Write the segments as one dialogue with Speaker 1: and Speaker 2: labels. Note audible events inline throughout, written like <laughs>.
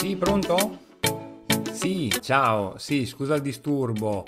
Speaker 1: Sì, pronto? Sì, ciao, sì, scusa il disturbo.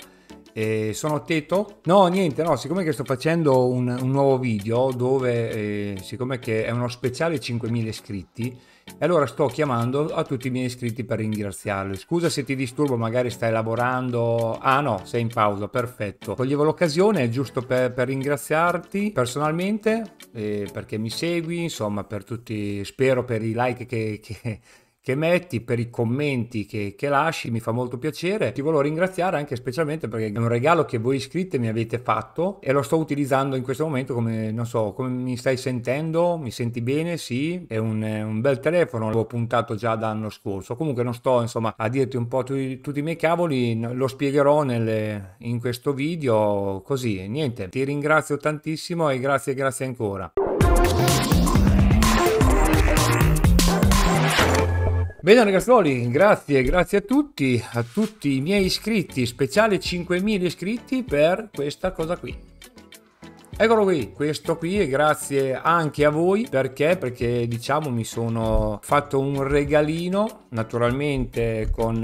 Speaker 1: Eh, sono Teto? No, niente, no, siccome che sto facendo un, un nuovo video dove, eh, siccome che è uno speciale 5.000 iscritti, allora sto chiamando a tutti i miei iscritti per ringraziarli. Scusa se ti disturbo, magari stai lavorando. Ah no, sei in pausa, perfetto. Coglievo l'occasione giusto per, per ringraziarti personalmente, eh, perché mi segui, insomma, per tutti, spero per i like che, che che metti, per i commenti che, che, lasci, mi fa molto piacere. Ti volevo ringraziare anche specialmente perché è un regalo che voi iscritti mi avete fatto e lo sto utilizzando in questo momento come, non so, come mi stai sentendo? Mi senti bene? Sì, è un, un bel telefono, l'ho puntato già l'anno scorso. Comunque non sto, insomma, a dirti un po' tu, tutti i miei cavoli, lo spiegherò nelle, in questo video, così, niente. Ti ringrazio tantissimo e grazie, grazie ancora. Bene ragazzuoli, grazie, grazie a tutti, a tutti i miei iscritti, speciale 5.000 iscritti per questa cosa qui. Eccolo qui, questo qui e grazie anche a voi perché? Perché diciamo mi sono fatto un regalino naturalmente con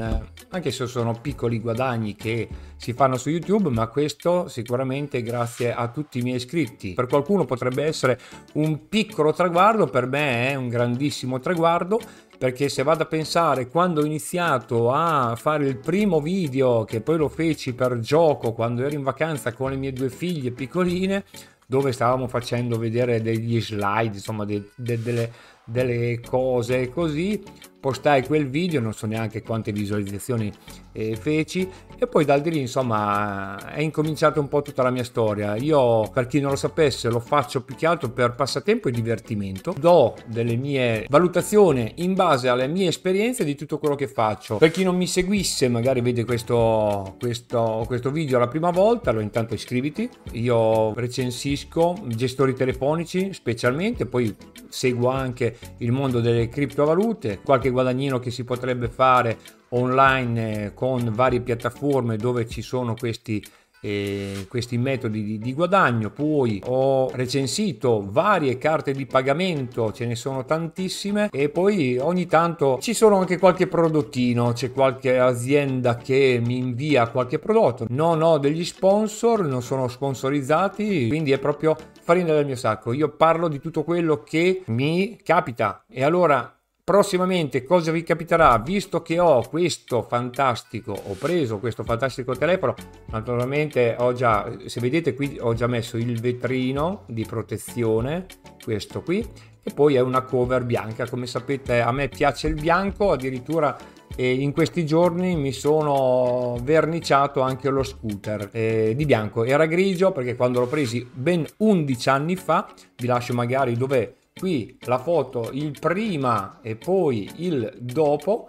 Speaker 1: anche se sono piccoli guadagni che si fanno su YouTube, ma questo sicuramente grazie a tutti i miei iscritti. Per qualcuno potrebbe essere un piccolo traguardo, per me è un grandissimo traguardo perché se vado a pensare quando ho iniziato a fare il primo video che poi lo feci per gioco quando ero in vacanza con le mie due figlie piccoline dove stavamo facendo vedere degli slide insomma de, de, delle, delle cose così postai quel video, non so neanche quante visualizzazioni eh, feci e poi dal di lì insomma è incominciata un po' tutta la mia storia. Io per chi non lo sapesse lo faccio più che altro per passatempo e divertimento, do delle mie valutazioni in base alle mie esperienze di tutto quello che faccio. Per chi non mi seguisse magari vede questo, questo, questo video la prima volta, allora intanto iscriviti, io recensisco gestori telefonici specialmente, poi seguo anche il mondo delle criptovalute, qualche qualche guadagnino che si potrebbe fare online eh, con varie piattaforme dove ci sono questi eh, questi metodi di, di, guadagno. Poi ho recensito varie carte di pagamento, ce ne sono tantissime e poi ogni tanto ci sono anche qualche prodottino, c'è qualche azienda che mi invia qualche prodotto. Non ho degli sponsor, non sono sponsorizzati, quindi è proprio farina del mio sacco. Io parlo di tutto quello che mi capita e allora prossimamente cosa vi capiterà? Visto che ho questo fantastico ho preso questo fantastico telefono naturalmente ho già se vedete qui ho già messo il vetrino di protezione questo qui e poi è una cover bianca. Come sapete a me piace il bianco addirittura e in questi giorni mi sono verniciato anche lo scooter eh, di bianco. Era grigio perché quando l'ho presi ben 11 anni fa vi lascio magari dove qui la foto il prima e poi il dopo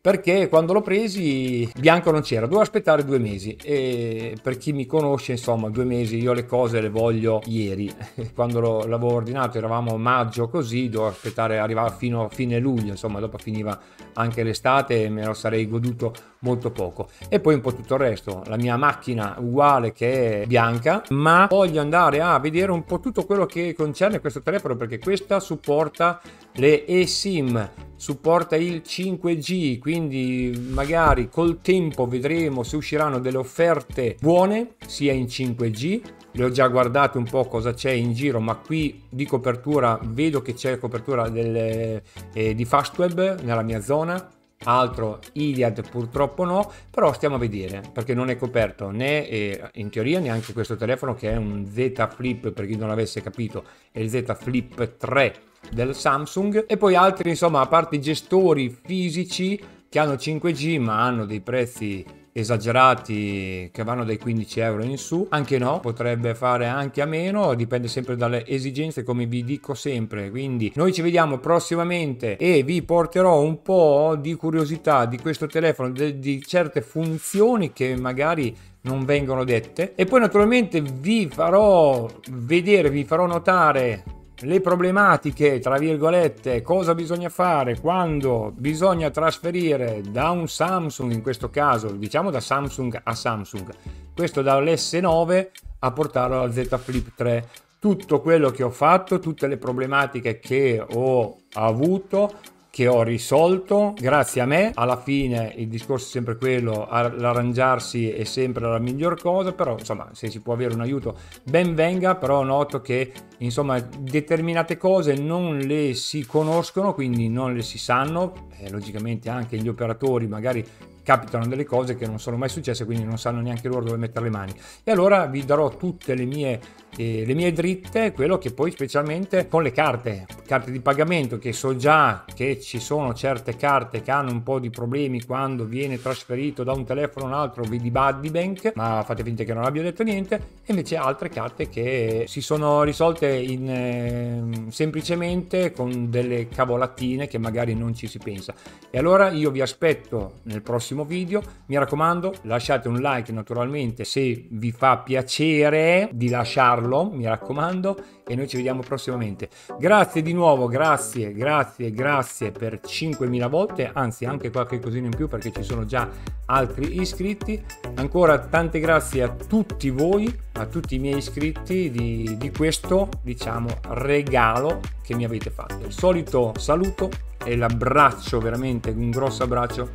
Speaker 1: perché quando l'ho presi bianco non c'era, dovevo aspettare due mesi. E per chi mi conosce insomma due mesi io le cose le voglio ieri, <laughs> quando l'avevo ordinato eravamo a maggio così, dovevo aspettare, arrivare fino a fine luglio, insomma dopo finiva anche l'estate e me lo sarei goduto molto poco. E poi un po' tutto il resto, la mia macchina uguale che è bianca ma voglio andare a vedere un po' tutto quello che concerne questo telefono perché questa supporta le eSIM supporta il 5G, quindi magari col tempo vedremo se usciranno delle offerte buone sia in 5G. Le ho già guardate un po' cosa c'è in giro, ma qui di copertura vedo che c'è copertura delle, eh, di Fastweb nella mia zona. Altro Iliad purtroppo no, però stiamo a vedere perché non è coperto né eh, in teoria neanche questo telefono che è un Z Flip per chi non l'avesse capito, è il Z Flip 3 del Samsung. E poi altri insomma a parte i gestori fisici che hanno 5G ma hanno dei prezzi esagerati che vanno dai 15 euro in su anche no potrebbe fare anche a meno dipende sempre dalle esigenze come vi dico sempre. Quindi noi ci vediamo prossimamente e vi porterò un po' di curiosità di questo telefono di, certe funzioni che magari non vengono dette. E poi naturalmente vi farò vedere vi farò notare le problematiche, tra virgolette, cosa bisogna fare quando bisogna trasferire da un Samsung, in questo caso diciamo da Samsung a Samsung, questo dall'S9 a portarlo al Z Flip 3. Tutto quello che ho fatto, tutte le problematiche che ho avuto, che ho risolto grazie a me. Alla fine il discorso è sempre quello, l'arrangiarsi è sempre la miglior cosa, però insomma se si può avere un aiuto ben venga, però noto che insomma determinate cose non le si conoscono, quindi non le si sanno, eh, logicamente anche gli operatori magari capitano delle cose che non sono mai successe, quindi non sanno neanche loro dove mettere le mani. E allora vi darò tutte le mie, eh, le mie dritte, quello che poi specialmente con le carte, carte di pagamento, che so già che ci sono certe carte che hanno un po' di problemi quando viene trasferito da un telefono a un altro, vedi Buddy Bank, ma fate finta che non abbia detto niente, e invece altre carte che si sono risolte in, eh, semplicemente con delle cavolatine che magari non ci si pensa. E allora io vi aspetto nel prossimo video. Mi raccomando, lasciate un like naturalmente se vi fa piacere di lasciarlo, mi raccomando, e noi ci vediamo prossimamente. Grazie di nuovo, grazie, grazie, grazie per 5.000 volte, anzi anche qualche cosino in più perché ci sono già altri iscritti. Ancora tante grazie a tutti voi, a tutti i miei iscritti di, di questo, diciamo, regalo che mi avete fatto. Il solito saluto e l'abbraccio, veramente un grosso abbraccio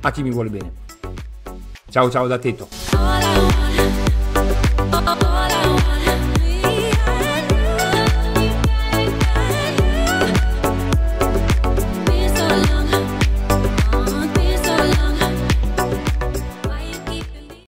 Speaker 1: a chi mi vuole bene. Ciao ciao da Teto.